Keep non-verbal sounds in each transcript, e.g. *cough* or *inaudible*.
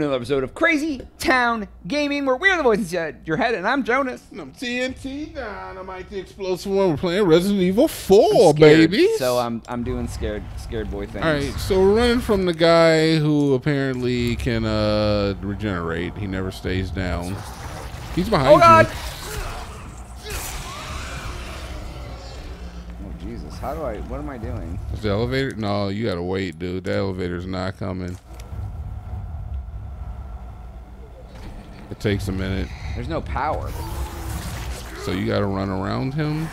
another episode of Crazy Town Gaming, where we're the voices inside your head, and I'm Jonaas. And I'm TnT Dinomight, the explosive one. We're playing Resident Evil 4, baby. So I'm I'm doing scared scared boy things. All right, so we're running from the guy who apparently can uh, regenerate. He never stays down. He's behind Oh God! you. Oh Jesus! How do I? What am I doing? Is the elevator? No, you gotta wait, dude. The elevator's not coming. It takes a minute, There's no power. so you gotta run around him.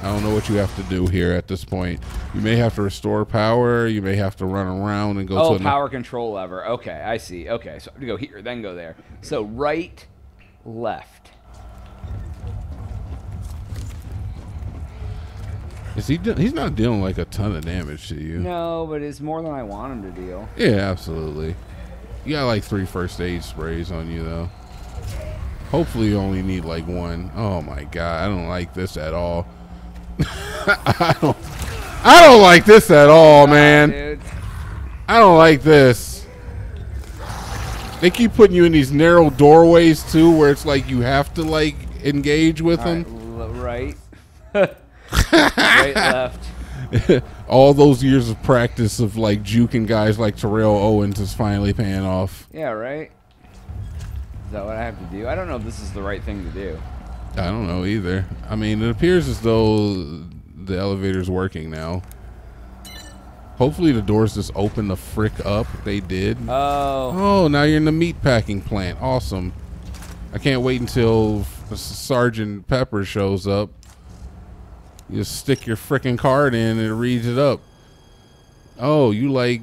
I don't know what you have to do here at this point. You may have to restore power. You may have to run around and go Oh, to another. power control lever. Okay, I see. Okay, so I have to go here, then go there. So right, left. Is he? He's not dealing like a ton of damage to you. No, but it's more than I want him to deal. Yeah, absolutely. You got like three first aid sprays on you though. Hopefully you only need like one. Oh my god, I don't like this at all. *laughs* I don't. I don't like this at all, man. Dude. I don't like this. They keep putting you in these narrow doorways too, where it's like you have to like engage with All them. right, right, *laughs* right, left. all those years of practice of like juking guys like Terrell Owens is finally paying off. Yeah, right. Is that what I have to do? I don't know if this is the right thing to do. I don't know either. I mean, it appears as though the elevator's working now. Hopefully the doors just open the frick up. They did. Oh, Oh, now you're in the meat packing plant. Awesome. I can't wait until Sergeant Pepper shows up. You stick your frickin' card in and it reads it up. Oh, you like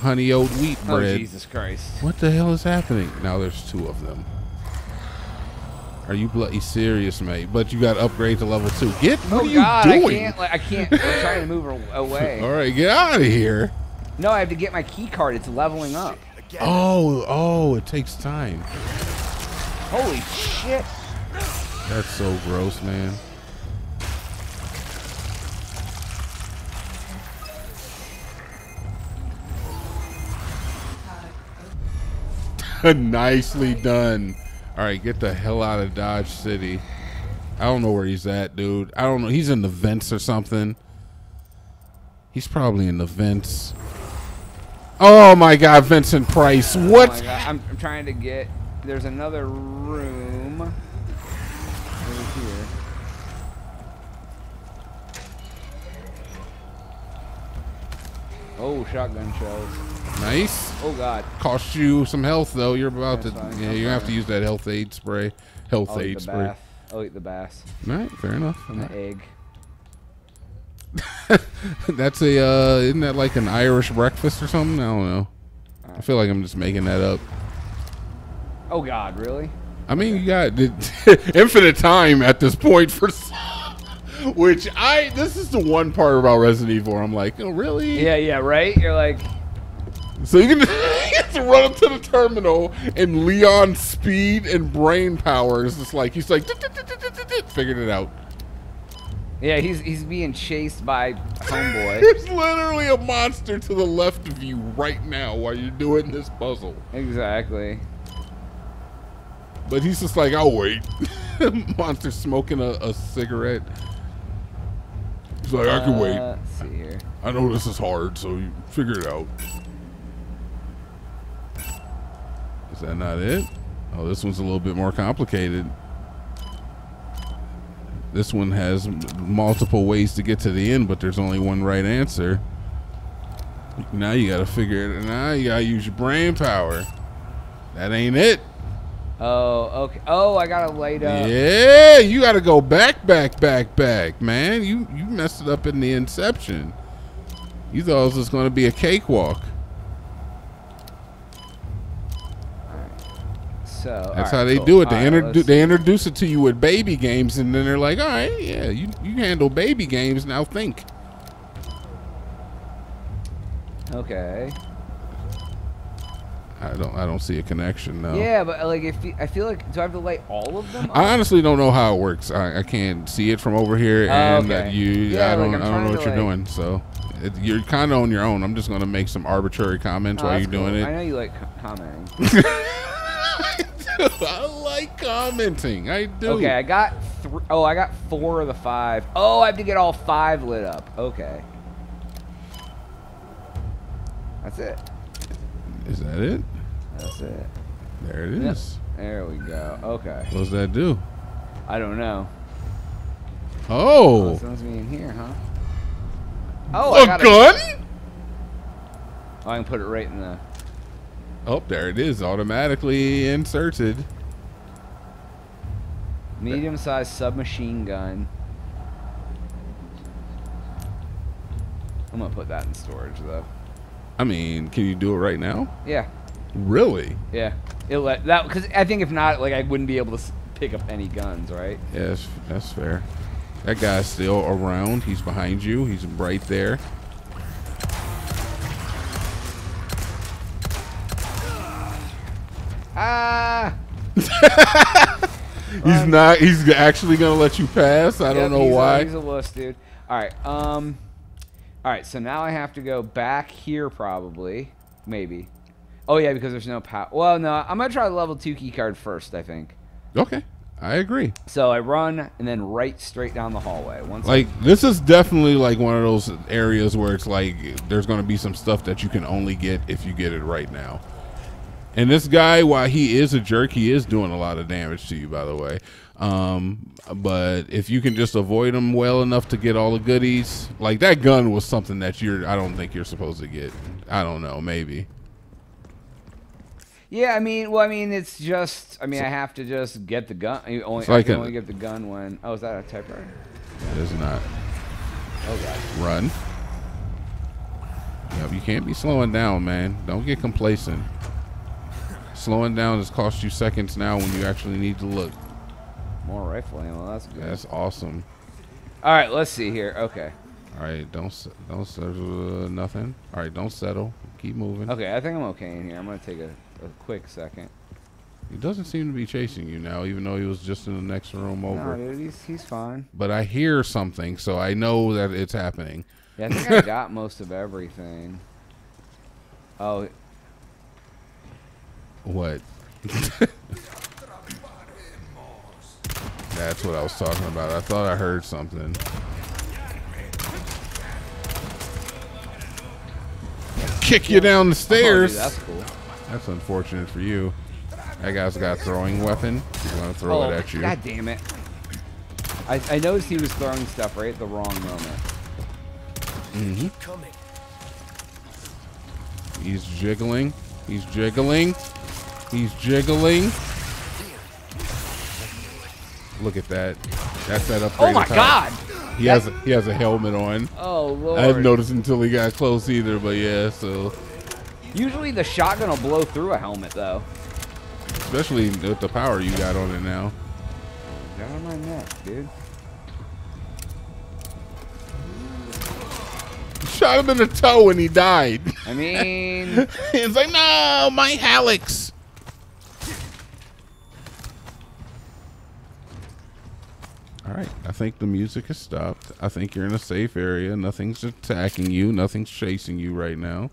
honey oat wheat oh, bread. oh. Jesus Christ! What the hell is happening? Now there's two of them. Are you bloody serious, mate? But you got to upgrade to level two. Get what oh are you God, doing? I can't. Like, I can't. I'm trying to *laughs* move away. All right, get out of here. No, I have to get my key card. It's leveling up. Oh, oh, it takes time. Holy shit! That's so gross, man. Nicely done. All right, get the hell out of Dodge City. I don't know where he's at, dude. I don't know. He's in the vents or something. He's probably in the vents. Oh my God, Vincent Price. Oh What? God, I'm, I'm trying to get. There's another room over here. Oh, shotgun shells. Nice. Oh God. Cost you some health though. You're about That's to. fine. Yeah, you have to use that health aid spray. Health I'll aid the spray. bath. I'll eat the bass All right, fair enough. and the egg. *laughs* That's a. Uh, isn't that like an Irish breakfast or something? I don't know. I feel like I'm just making that up. Oh God, really? I mean, you got *laughs* infinite time at this point for. Which I this is the one part about Resident Evil. Where I'm like, oh really? Yeah, yeah, right. You're like, So you can *laughs* you to run up to the terminal, and Leon's speed and brain power is just like he's like *laughs* figured it out. yeah, he's he's being chased by homeboy. *laughs* There's literally a monster to the left of you right now while you're doing this puzzle. exactly. But he's just like, I'll wait. monster smoking a, a cigarette. He's like, I can Uh, wait. Let's see here. I know this is hard, so you figure it out. Is that not it? Oh, this one's a little bit more complicated. This one has multiple ways to get to the end, but there's only one right answer. Now you gotta figure it. Now you gotta use your brain power. That ain't it. Oh, okay. Oh, I gotta light up. Uh, yeah, you got to go back, back, back, back, man. You you messed it up in the inception. You thought it was to be a cakewalk. So That's all how they cool. do it. They right, introduce they introduce it to you with baby games, and then they're like, "All right, yeah, you you handle baby games. Now think." Okay. I don't I don't see a connection now. Yeah, but like, if you, I feel like, do I have to light all of them? I honestly don't know how it works. I, I can't see it from over here, Oh, and okay. you Yeah, I don't like, I'm don't know what you're like- doing. So It, you're kind of on your own. I'm just gonna make some arbitrary comments Oh, while you're doing cool. I know you like commenting. *laughs* *laughs* I like commenting. I do. Okay, I got three oh I got four of the five. Oh, I have to get all five lit up. Okay. That's it. Is that it? That's it. There it is. Yep. There we go. Okay. What does that do? I don't know. Oh, Oh, it sends me in here, huh? Oh, I a got gun? Oh, I can put it right in the. Oh, there it is, automatically inserted. Medium-sized submachine gun. I'm gonna put that in storage though. I mean, can you do it right now? Yeah, Really? yeah. It let that because I think if not, like I wouldn't be able to pick up any guns, right? Yes, that's fair. That guy's still around. He's behind you. He's right there. Ah. *laughs* He's not. He's actually gonna let you pass. I don't know he's why. A, he's a wuss, dude. All right. Um. All right. So now I have to go back here, probably, maybe. Oh yeah, because there's no power. Well, no. I'm gonna try the level two key card first. I think. okay, I agree. So I run and then right straight down the hallway. Once. Like this is definitely like one of those areas where it's like there's gonna be some stuff that you can only get if you get it right now. And this guy, while he is a jerk, he is doing a lot of damage to you, by the way. Um, but if you can just avoid him well enough to get all the goodies, like that gun was something that you're, I don't think you're supposed to get. I don't know, maybe. yeah, I mean, well, I mean, it's just. I mean, I have to just get the gun. I only, like I can a- only get the gun when. Oh, is that a typewriter? It's not. Oh god. Run. Yep, you can't be slowing down, man. Don't get complacent. Slowing down has cost you seconds now when you actually need to look. More rifle ammo. That's good. That's awesome. All right. Let's see here. Okay. All right, don't don't settle uh, nothing. All right, don't settle. Keep moving. Okay. I think I'm okay in here. I'm gonna take a, a quick second. He doesn't seem to be chasing you now, even though he was just in the next room over. No, dude, he's he's fine. But I hear something, so I know that it's happening. Yeah, I think I *laughs* got most of everything. Oh, What? That's what I was talking about. I thought I heard something. Kick you down the oh, stairs. dude, that's cool. That's unfortunate for you. That guy's got a throwing weapon. He's gonna throw oh, it at you. God damn it! I I noticed he was throwing stuff right at the wrong moment. hmm He's jiggling. He's jiggling. He's jiggling. Look at that. That's that upgrade. Oh my God! He has a, he has a helmet on. Oh lord! I didn't notice until he got close either, but yeah. So Usually the shotgun will blow through a helmet though. especially with the power you got on it now. Get on my neck, dude. Shot him in the toe and he died. I mean, *laughs* it's like no, my Halix. Right, I think the music has stopped. I think you're in a safe area. Nothing's attacking you. Nothing's chasing you right now.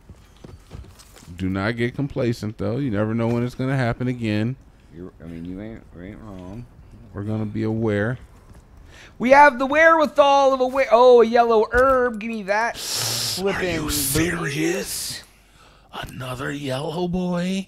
Do not get complacent, though. You never know when it's going to happen again. you're, I mean, you ain't you ain't wrong. We're going to be aware. We have the wherewithal of a wi- oh a yellow herb. Give me that flipping booty juice. Another yellow boy.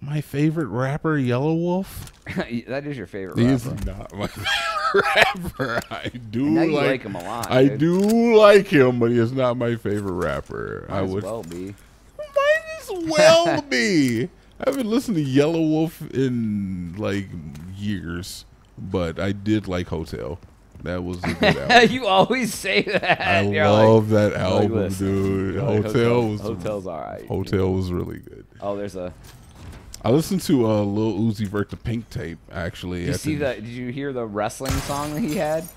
My favorite rapper, Yelawolf. *laughs* that is your favorite He's rapper. not my favorite *laughs* rapper. I do I like, like him a lot. I dude. do like him, but he is not my favorite rapper. Might I as would well be. might as well *laughs* be. I haven't listened to Yelawolf in like years, but I did like Hotel. That was a good album. you always say that. I You're love like, that album, dude. you're Hotel was Hotel's alright. Hotel was really good. Oh, there's a. I listened to uh, Lil Uzi Vert the Pink Tape actually. Did you see the? Did you hear the wrestling song that he had?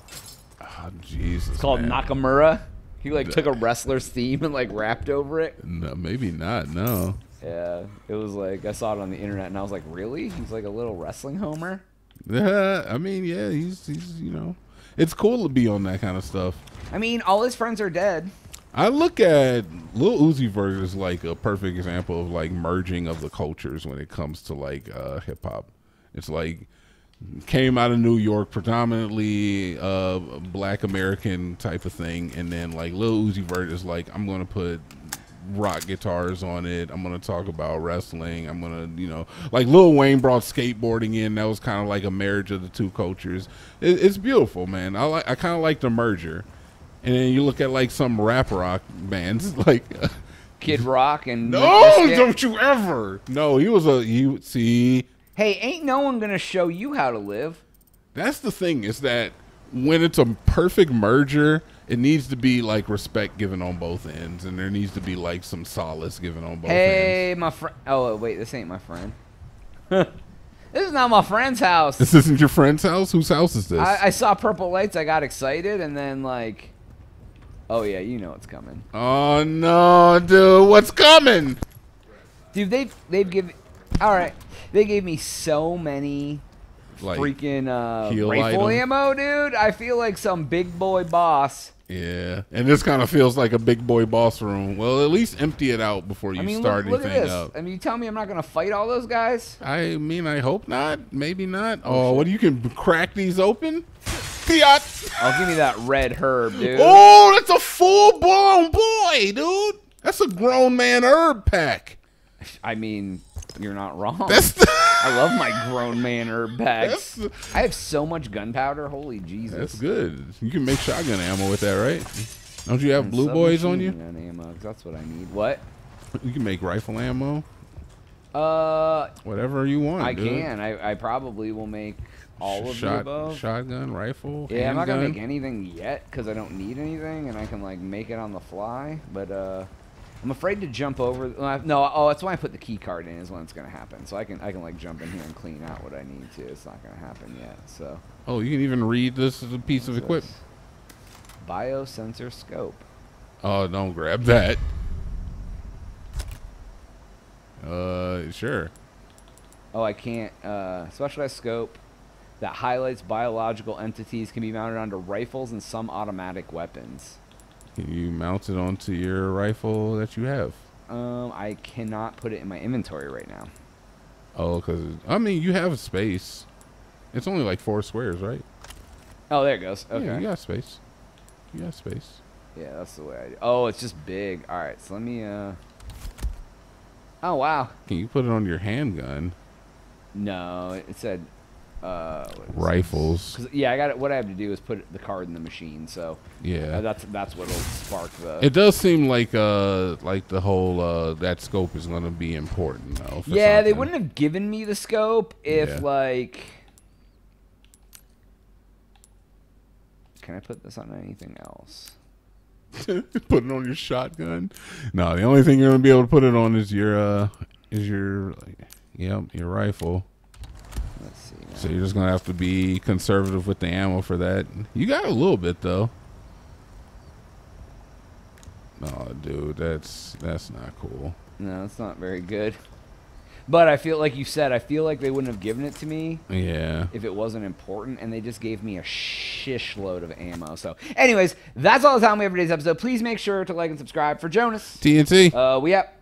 Oh, Jesus, It's called man. Nakamura. He like took a wrestler's theme and like rapped over it. No, maybe not. No. Yeah, it was like I saw it on the internet and I was like, really? He's like a little wrestling homer. Yeah, *laughs* I mean, yeah, he's he's you know, it's cool to be on that kind of stuff. I mean, all his friends are dead. I look at Lil Uzi Vert as like a perfect example of like merging of the cultures when it comes to like uh, hip hop. It's like came out of New York, predominantly uh, Black American type of thing, and then like Lil Uzi Vert is like, I'm gonna put rock guitars on it. I'm gonna talk about wrestling. I'm gonna, you know, like Lil Wayne brought skateboarding in. That was kind of like a marriage of the two cultures. It, it's beautiful, man. I like. I kind of like the merger. And then you look at like some rap rock bands, *laughs* like uh, Kid Rock and no, don't you ever. No, he was a you see. Hey, ain't no one gonna show you how to live. That's the thing is that when it's a perfect merger, it needs to be like respect given on both ends, and there needs to be like some solace given on both ends. Hey, my friend. Oh wait, this ain't my friend. *laughs* this is not my friend's house. This isn't your friend's house. Whose house is this? I, I saw purple lights. I got excited, and then like, oh yeah, you know what's coming, oh no, dude, what's coming? dude. They've they've given. All right, they gave me so many Like, freaking uh, rifle item? ammo, dude. I feel like some big boy boss. yeah, and this kind of feels like a big boy boss room. Well, at least empty it out before you I mean, start look, look at anything this. up. I mean, you tell me I'm not gonna fight all those guys? I mean, I hope not. Maybe not. Oh, Oh, what? You can crack these open? Fiat. Oh, give me that red herb, dude. Oh, that's a full blown boy, dude. That's a grown man herb pack. I mean, you're not wrong. I love my grown man herb. That's- I have so much gunpowder. Holy Jesus. that's good. You can make shotgun ammo with that, right? Don't you have And blue boys on you? ammo, that's what I need. What? You can make rifle ammo, Uh, whatever you want. I dude. can. I, I probably will make all of Shot, the above. Shotgun, rifle. yeah, I'm not gonna handgun. make anything yet because I don't need anything, and I can like make it on the fly. But uh, I'm afraid to jump over. No, oh, that's why I put the key card in. Is when it's gonna happen. So I can I can like jump in here and clean out what I need to. It's not gonna happen yet. So. Oh, you can even read this as a piece of equipment. Biosensor scope. Oh, don't grab that. Uh, sure. Oh, I can't. Uh, specialized scope that highlights biological entities can be mounted onto rifles and some automatic weapons. Can you mount it onto your rifle that you have? Um, I cannot put it in my inventory right now. Oh, because I mean, you have space. It's only like four squares, right? Oh, there it goes. Okay. Yeah, you got space. You got space. Yeah, that's the way I do. Oh, it's just big. All right, so let me. Uh. Oh wow. Can you put it on your handgun? No, it said. Uh, what is this? Rifles. yeah, I got it. What I have to do is put the card in the machine. So uh, Yeah. that's that's what'll spark the. It does seem like uh like the whole uh that scope is gonna be important though. Yeah, they wouldn't have given me the scope if Yeah. like. Can I put this on anything else? *laughs* put it on your shotgun. No, the only thing you're gonna be able to put it on is your uh is your yep your rifle. So you're just gonna have to be conservative with the ammo for that. You got a little bit though. No, dude, that's that's not cool. No, that's not very good. But I feel like you said, I feel like they wouldn't have given it to me Yeah. if it wasn't important, and they just gave me a shish load of ammo. So, anyways, that's all the time we have for today's episode. Please make sure to like and subscribe for Jonaas. TnT. Uh, we up.